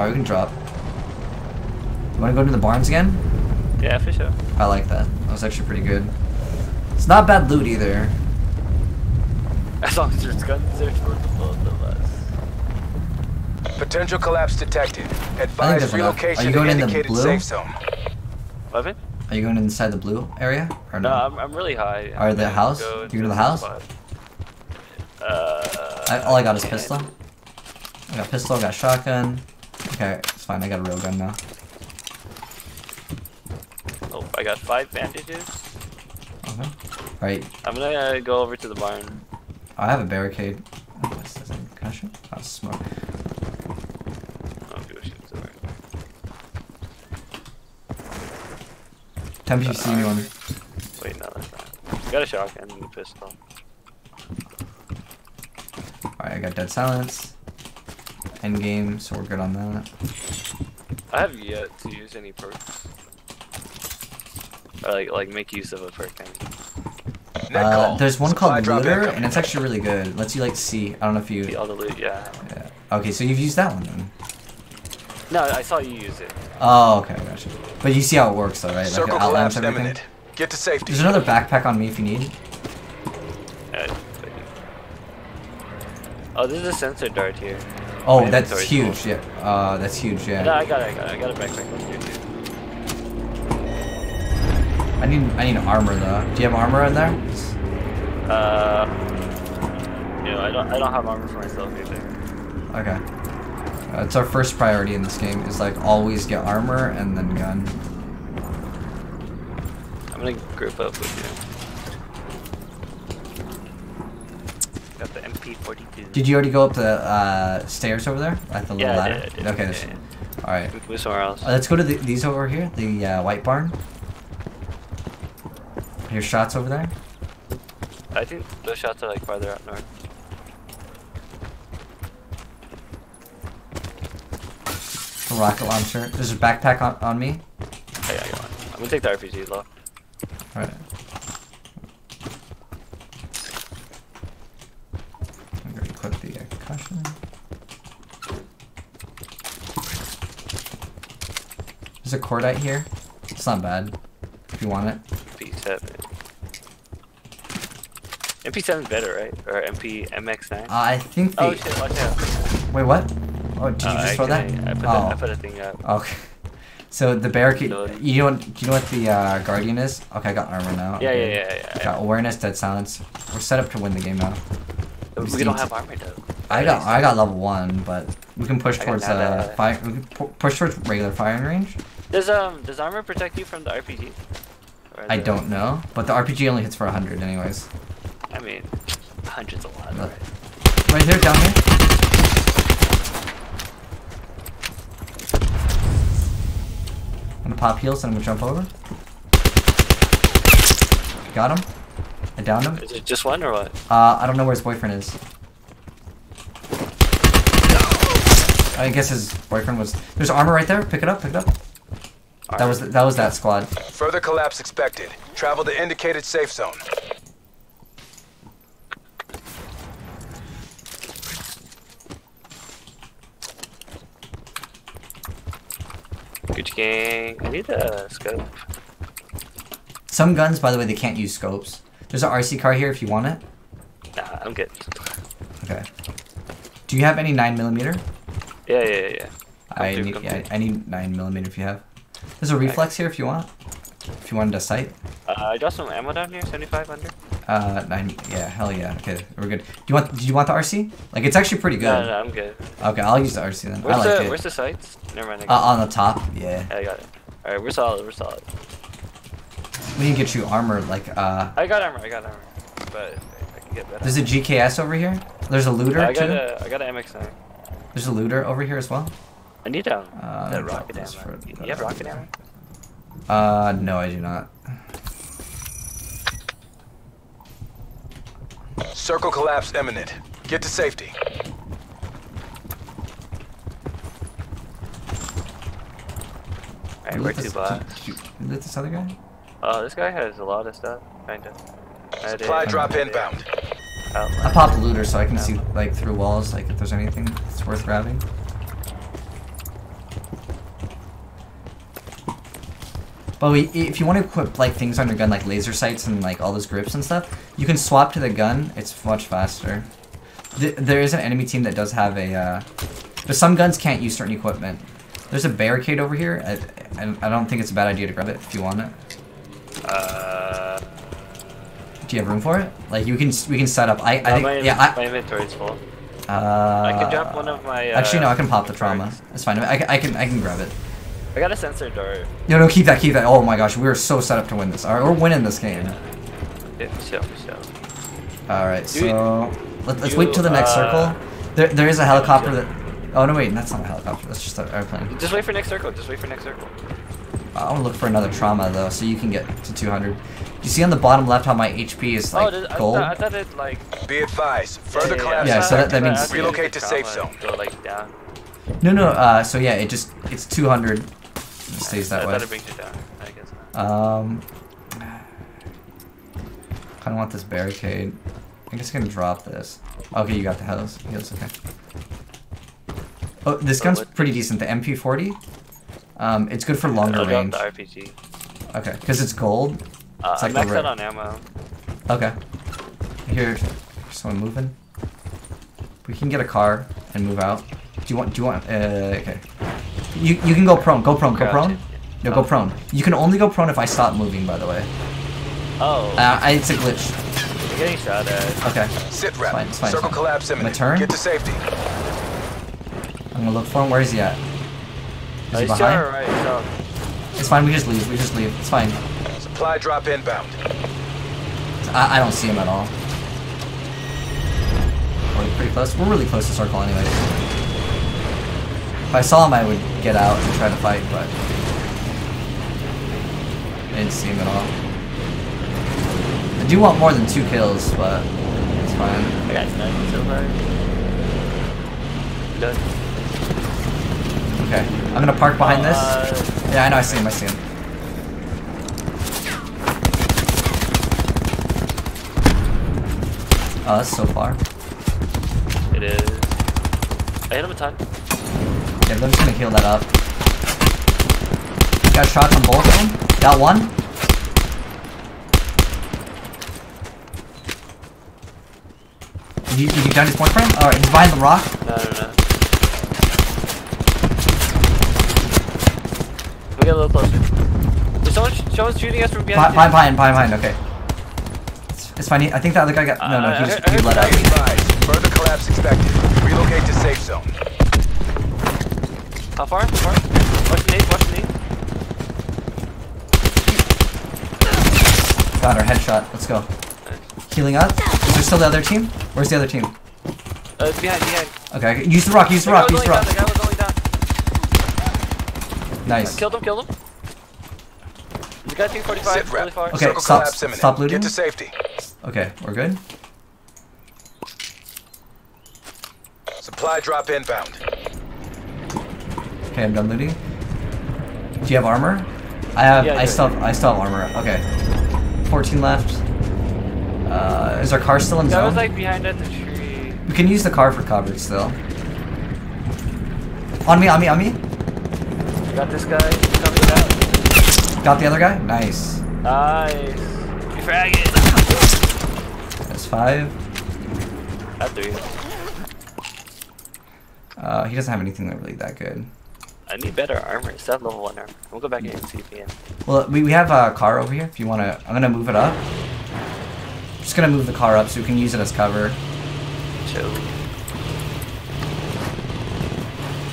Alright, we can drop. You wanna go to the barns again? Yeah, for sure. I like that. That was actually pretty good. It's not bad loot either. As long as there's guns there for both of us. Potential collapse detected. there's Advise enough. Are relocation you to going in the blue? safe zone. Weapon? Are you going inside the blue area? Or No, no? I'm, I'm really high. Or the house? go You go to the house? spot. Uh, I, all I got is pistol. I got pistol, I got shotgun. Okay, it's fine, I got a real gun now. Oh, I got five bandages. Okay. Alright, I'm gonna uh, go over to the barn. I have a barricade. Oh, what's this thing? Can I shoot? Oh, smoke. Oh, people shoot somewhere. Tell me you see anyone. Wait, no, that's not. I got a shotgun and a pistol. Alright, I got dead silence. End game, so we're good on that. I have yet to use any perks. Or like, like make use of a perk. I mean. Uh, there's one Supply called drop Looter, and it's actually really good. It lets you like see. I don't know if you. See all the loot, yeah. Yeah. Okay, so you've used that one then. No, I saw you use it. Oh, okay, gotcha. But you see how it works though, right? Like Circle it outlines collapse everything. imminent. Get to safety. There's another backpack on me if you need. Uh, oh, there's a sensor dart here. Oh, My that's huge. Yeah. Uh, that's huge. No, Yeah. I got it, I got it. I got a backpack on here too. I need I need armor though. Do you have armor in there? Uh, you know, I don't, I don't have armor for myself either. Okay. Uh, it's our first priority in this game. Is like always get armor and then gun. I'm gonna group up with you. The MP42. Did you already go up the uh, stairs over there at the little Yeah, I ladder? did, I did. Okay. Yeah, yeah. All right. We can move somewhere else. Uh, let's go to the, these over here. The uh, white barn. Here's shots over there. I think those shots are like farther up north. The rocket launcher. There's a backpack on, on me. Yeah, I got one. I'm gonna take the RPG low. Alright. I'm gonna equip the uh, concussion. There's a cordite here. It's not bad. If you want it. MP7. MP7 is better, right? Or MP MX9? Uh, I think the. oh shit! Watch out! Wait, what? Oh, did you Uh, just I, throw that? I, I, put oh. that, I put a thing up. Okay. So the barricade. You know what? Do you know what the uh, guardian is? Okay, I got armor now. Yeah, okay. yeah, yeah, yeah. Got awareness, dead silence. We're set up to win the game now. We, just don't have armor though. I got I got level one, but we can push towards uh fire. We can push towards regular firing range. Does um does armor protect you from the RPG? I the- don't know, but the RPG only hits for hundred anyways. I mean, hundreds a lot. No. Right? Right here, down here. I'm gonna pop heals and I'm gonna jump over. Got him. I downed him. Is it just one or what? Uh, I don't know where his boyfriend is. I guess his boyfriend was. There's armor right there. Pick it up. Pick it up. That was that was that squad. Further collapse expected. Travel to indicated safe zone. Gucci gang. I need a scope. Some guns, by the way, they can't use scopes. There's an RC car here if you want it. Nah, I'm good. Okay. Do you have any nine millimeter? Yeah, yeah, yeah, yeah. I through, need yeah. I need nine millimeter if you have. There's a reflex here if you want. If you wanted a sight. Uh, I got some ammo down here, 75 under. Uh, nine. Yeah, hell yeah. Okay, we're good. Do you want? Do you want the RC? Like it's actually pretty good. No, no, I'm good. Okay, I'll use the RC then. Where's I like the it. Where's the sights? Never mind. I uh, on the top. Yeah. yeah, I got it. All right, we're solid. We're solid. We need to get you armor. Like uh, I got armor. I got armor. But I can get better. there's a GKS over here. There's a looter I too. got a I got an MX9. There's a looter over here as well. I need a Uh, the rocket this ammo. for- You you have rocket ammo? Uh, no, I do not. Circle collapse imminent. Get to safety. Alright, You we're lit two this- bots. did you- you lit this other guy? Oh, this guy has a lot of stuff. Kinda. I did- Supply drop inbound. Outline. I popped looter so I can see like through walls, like if there's anything that's worth grabbing. But we, if you want to equip like things on your gun, like laser sights and like all those grips and stuff, you can swap to the gun. It's much faster. Th there is an enemy team that does have a, uh, but some guns can't use certain equipment. There's a barricade over here. I, I, I don't think it's a bad idea to grab it if you want it. Uh, Do you have room for it? Like you can, we can set up. I, I uh, think, my, yeah. I, my inventory's full. uh, I can drop one of my. Uh, Actually, no. I can pop the trauma. perks. That's fine. I, I can, I can grab it. I got a sensor dart. No, no, keep that, keep that. Oh my gosh, we're so set up to win this. All right, we're winning this game. Yeah, for sure, for sure. All right, You- so let, us you, wait till the next uh, circle. There, there is a helicopter that. Oh no, wait, that's not a helicopter. That's just an airplane. Just wait for next circle. Just wait for next circle. I want to look for another trauma though, so you can get to 200. You see on the bottom left how my HP is like oh, did, I, gold? I thought it like. Be advised. Further yeah, collapse Yeah, is so that- that expected. means- relocate to safe zone. Go like down. No, no. Uh, so yeah, it just it's 200. It stays that I way. thought it brings you down. I guess. Um, kind of want this barricade. I guess I'm gonna drop this. Okay, you got the heals. Heals, okay. Oh, this Oh, gun's pretty decent. The MP40. Um, it's good for longer I'll drop range. the RPG. Okay, because it's gold. Uh, It's like the maxed out on ammo. Okay. Here, someone moving. We can get a car and move out. Do you want? Do you want? Uh, okay. You you can go prone. Go prone. Go Crouch prone. it. No, go Oh. prone. You can only go prone if I stop moving. By the way. Oh, Uh, I, it's a glitch. I'm getting shot at. Okay. Sit rep. fine, it's fine, Circle fine. collapse imminent. turn? Get to safety. I'm gonna look for him. Where is he at? Is Oh, he he's behind? right. So, It's fine. We just leave. We just leave. It's fine. Supply drop inbound. I, I don't see him at all. We're pretty close. We're really close to circle anyway. If I saw him, I would get out and try to fight, but I didn't see him at all. I do want more than two kills, but it's fine. I got sniped so far. Done. Okay, I'm gonna park behind this. Uh, Yeah, I know. I see him. I see him. Oh, that's so far. it is. I hit him a ton. Yeah, I'm just gonna heal that up. Got shots on both of them. Got one. Did you, did you down his point frame? Alright, he's behind the rock. No, no, no. We get a little closer. There's someone, someone's shooting us from Behind, behind. behind, behind, behind, okay. It's, it's fine. I think the other guy got. No, no, Uh, he I just I he let out. Further collapse expected. Relocate to safe zone. How far? How far? Watch the nade, watch the nade. Got our headshot. Let's go. Healing up. Is there still the other team? Where's the other team? Uh, it's behind, behind. Okay, okay. use the rock. Use the The rock. Use going the down, rock. the guy was going down. Nice. Killed him, killed him. The guy 245, Sit really far. Okay, Circle stop- collapse stop looting. Get to safety. Okay, we're good. Supply drop inbound. Okay, I'm done looting. Do you have armor? I have. Yeah, I still. Have, I still have armor. Okay. 14 left. Uh, is our car still in The guy was like behind at the tree. we can use the car for cover still. On me, on me, on me. Got this guy coming out. Got the other guy. Nice. Nice. You frag it. That's five. At three. Uh, he doesn't have anything that really that good. I need better armor. It's have level one armor. We'll go back in and see if we can. Well, we, we have a car over here. If you wanna, I'm gonna move it up. Just gonna move the car up so we can use it as cover. Chill.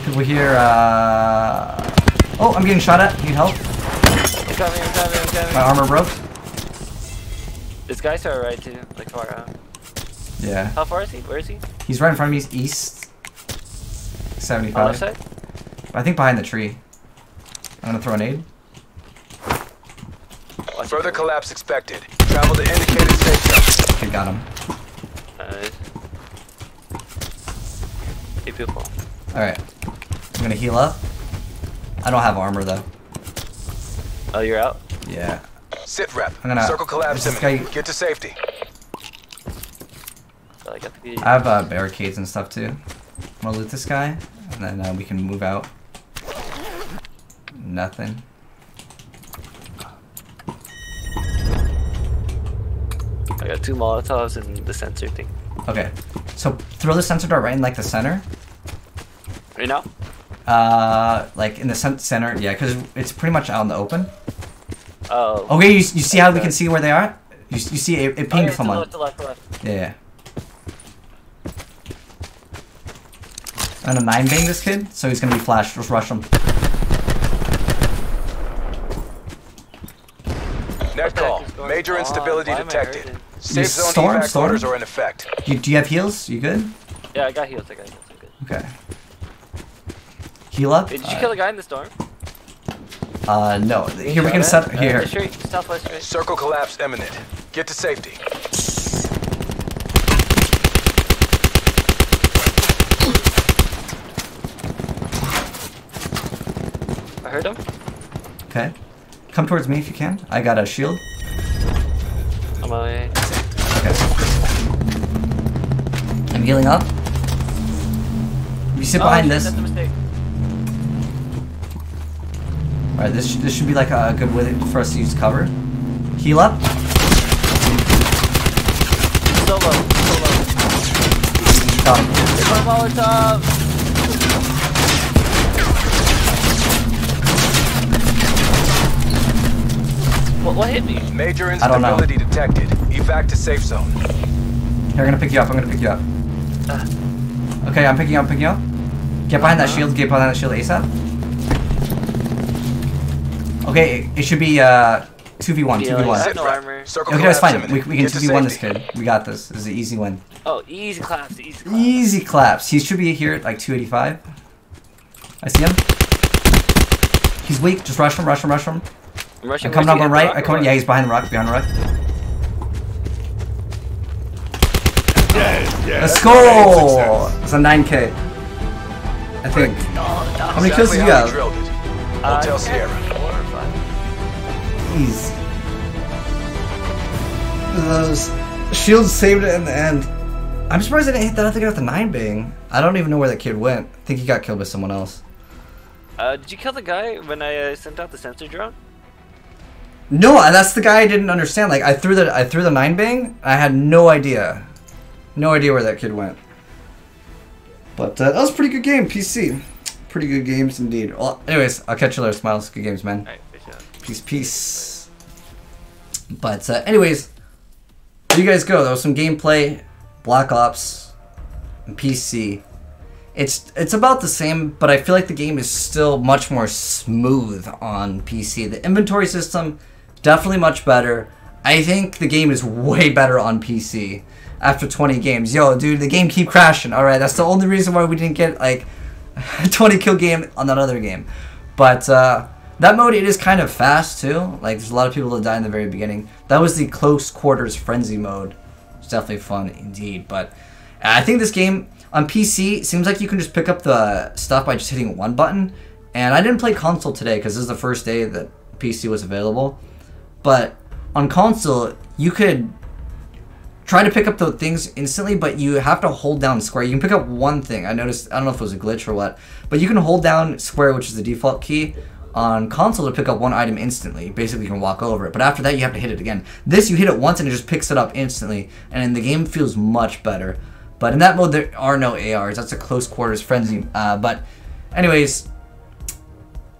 People here. Uh... Oh, I'm getting shot at. Need help? I'm coming, I'm coming, I'm coming. My armor broke. This guy's to our right too, like far out. Yeah. How far is he? Where is he? He's right in front of me. He's east. On the 75. left side? I think behind the tree. I'm gonna throw an aid. Further collapse expected. Travel to indicated safe zone. Okay, got him. Nice. Hey, people. Alright. I'm gonna heal up. I don't have armor though. Oh, you're out? Yeah. Sit rep. I'm gonna- Circle collapse him. guy- Get to safety. I got the I have uh, barricades and stuff too. I'm gonna loot this guy, and then uh, we can move out. Nothing. I got two Molotovs and the sensor thing. Okay. So throw the sensor dart right in like the center. Right now? Uh, like in the center, yeah, because it's pretty much out in the open. Oh. Okay, you, you see how we can see where they are? You, you see it, it pinged oh, yeah, someone. Left, to left, to left. Yeah, yeah. I'm nine bang this kid, so he's gonna be flashed. Just rush him. Major instability Why am I detected. hurting? Safe zone storm, evac storm? orders are in effect. You, do you have heals? You good? Yeah, I got heals. I got heals. I'm good. Okay. Heal up. Wait, did you Uh, kill a guy in the storm? Uh, no. Here we can set. that? Here. Uh, straight, southwest straight. Circle collapse imminent. Get to safety. I heard him. Okay. Come towards me if you can. I got a shield. I'm on my way. Okay. I'm healing up. You sit Oh, behind shit, this. That's a mistake. Alright, this, sh- this should be like a good way for us to use cover. Heal up. So low. So low. Done. It's my Molotov. What, what hit me? Major I don't know. instability detected. Evac to safe zone. Here, I'm gonna pick you up. I'm gonna pick you up. Ah. Okay, I'm picking you up. Picking you up. Get behind that Uh-huh. shield. Get behind that shield ASAP. Okay, it, it should be uh 2v1. 2v1. that. No armor. Circle Okay, that's collapse fine. We, imminent. we can 2v1 this kid. We got this. This is an easy win. Oh, easy claps. Easy claps. Easy claps. He should be here at like 285. I see him. He's weak. Just rush him, rush him, rush him. I'm rushing. I'm coming up on right. I or come, yeah, he's behind the rock. Behind the rock. Let's go! It's a 9k. I think. How many kills Exactly did you how have? drilled it. Uh, Hotel I think I Sierra. had Four or five. Jeez. Those shields saved it in the end. I'm surprised I didn't hit that other guy with the 9 bang. I don't even know where that kid went. I think he got killed by someone else. Uh, did you kill the guy when I uh, sent out the sensor drone? No, that's the guy I didn't understand. Like I threw the I threw the nine bang. I had no idea, no idea where that kid went. But uh, that was a pretty good game, PC. Pretty good games indeed. Well, anyways, I'll catch you later, Smiles. Good games, man. Peace, peace. But uh, anyways, there you guys go. There was some gameplay, Black Ops, and PC. It's it's about the same, but I feel like the game is still much more smooth on PC. The inventory system definitely much better. I think the game is way better on PC after 20 games. Yo, dude, the game keep crashing. All right, that's the only reason why we didn't get like a 20 kill game on that other game. But uh, that mode it is kind of fast too. Like there's a lot of people that die in the very beginning. That was the close quarters frenzy mode. It's definitely fun indeed. But I think this game on PC seems like you can just pick up the stuff by just hitting one button. And I didn't play console today because this is the first day that PC was available. But on console, you could try to pick up the things instantly, but you have to hold down square. You can pick up one thing. I noticed, I don't know if it was a glitch or what, but you can hold down square, which is the default key, on console to pick up one item instantly. Basically, you can walk over it, but after that, you have to hit it again. This, you hit it once and it just picks it up instantly, and the game feels much better. But in that mode, there are no ARs. That's a close quarters frenzy. Uh, but, anyways,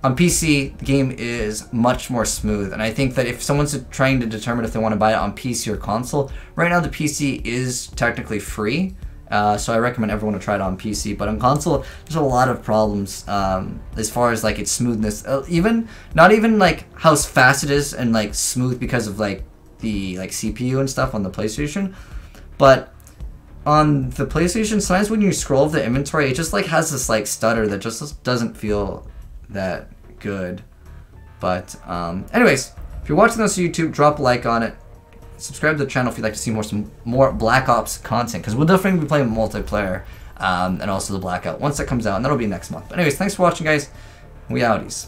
on PC, the game is much more smooth, and I think that if someone's trying to determine if they want to buy it on PC or console, right now the PC is technically free, uh, so I recommend everyone to try it on PC. But on console, there's a lot of problems um, as far as like its smoothness. Uh, even not even like how fast it is and like smooth because of like the like CPU and stuff on the PlayStation, but on the PlayStation, sometimes when you scroll the inventory, it just like has this like stutter that just doesn't feel that good. But um, anyways, if you're watching this on YouTube, drop a like on it. Subscribe to the channel if you'd like to see more some more Black Ops content because we'll definitely be playing multiplayer um, and also the Blackout once that comes out, and that'll be next month. But anyways, thanks for watching, guys. We outies.